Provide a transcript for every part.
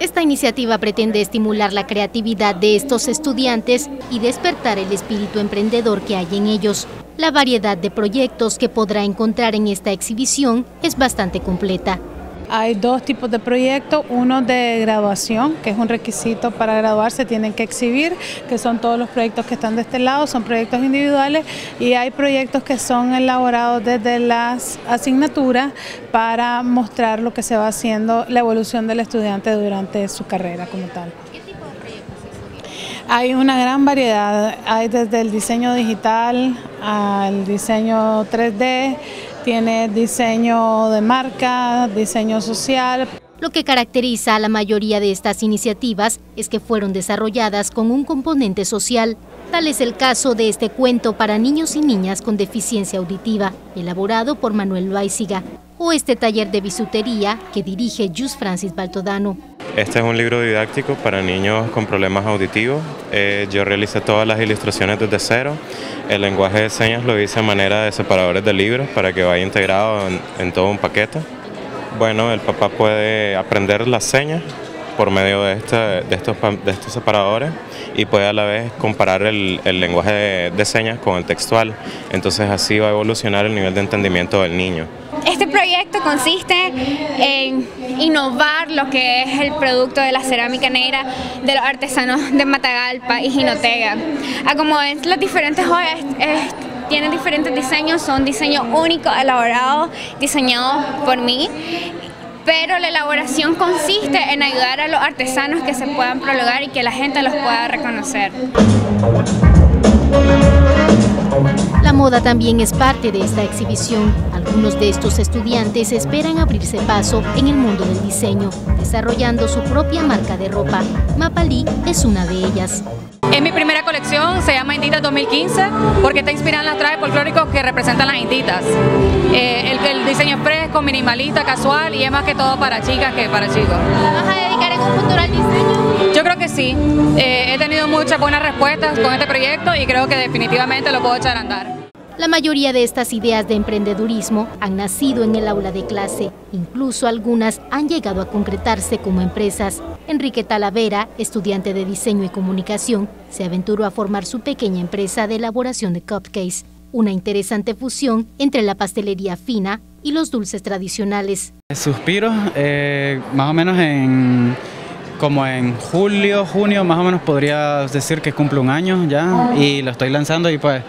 Esta iniciativa pretende estimular la creatividad de estos estudiantes y despertar el espíritu emprendedor que hay en ellos. La variedad de proyectos que podrá encontrar en esta exhibición es bastante completa. Hay dos tipos de proyectos, uno de graduación, que es un requisito para graduarse, tienen que exhibir, que son todos los proyectos que están de este lado, son proyectos individuales, y hay proyectos que son elaborados desde las asignaturas para mostrar lo que se va haciendo, la evolución del estudiante durante su carrera como tal. ¿Qué tipo de proyectos Hay una gran variedad, hay desde el diseño digital al diseño 3D, tiene diseño de marca, diseño social. Lo que caracteriza a la mayoría de estas iniciativas es que fueron desarrolladas con un componente social. Tal es el caso de este cuento para niños y niñas con deficiencia auditiva, elaborado por Manuel Loaiziga, o este taller de bisutería que dirige Jus Francis Baltodano. Este es un libro didáctico para niños con problemas auditivos. Eh, yo realicé todas las ilustraciones desde cero. El lenguaje de señas lo hice a manera de separadores de libros para que vaya integrado en, todo un paquete. Bueno, el papá puede aprender las señas por medio de, estos, separadores y puede a la vez comparar el, lenguaje de señas con el textual. Entonces así va a evolucionar el nivel de entendimiento del niño. Este proyecto consiste en innovar lo que es el producto de la cerámica negra de los artesanos de Matagalpa y Jinotega. A como ven, las diferentes joyas tienen diferentes diseños, son diseños únicos, elaborados, diseñados por mí pero la elaboración consiste en ayudar a los artesanos que se puedan prologar y que la gente los pueda reconocer. La moda también es parte de esta exhibición. Algunos de estos estudiantes esperan abrirse paso en el mundo del diseño, desarrollando su propia marca de ropa. Mapalí es una de ellas. Es mi primera colección, se llama Inditas 2015, porque está inspirada en las trajes folclóricos que representan las inditas. Eh, el, diseño es fresco, minimalista, casual y es más que todo para chicas que para chicos. ¿Te vas a dedicar en un futuro al diseño? Yo creo que sí. Eh, he tenido muchas buenas respuestas con este proyecto y creo que definitivamente lo puedo echar a andar. La mayoría de estas ideas de emprendedurismo han nacido en el aula de clase, incluso algunas han llegado a concretarse como empresas. Enrique Talavera, estudiante de diseño y comunicación, se aventuró a formar su pequeña empresa de elaboración de cupcakes, una interesante fusión entre la pastelería fina y los dulces tradicionales. Suspiro, eh, más o menos en como en julio, junio, más o menos podría decir que cumple un año ya y lo estoy lanzando y pues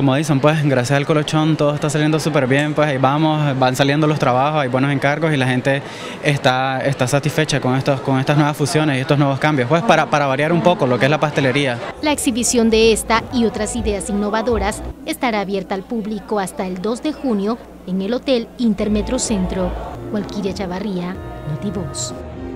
como dicen, pues gracias al colochón todo está saliendo súper bien, pues ahí vamos, van saliendo los trabajos, hay buenos encargos y la gente está, está satisfecha con, estos, con estas nuevas fusiones y estos nuevos cambios, pues para, para variar un poco lo que es la pastelería. La exhibición de esta y otras ideas innovadoras estará abierta al público hasta el 2 de junio en el Hotel Intermetro Centro. Walquiria Chavarría, Notivoz.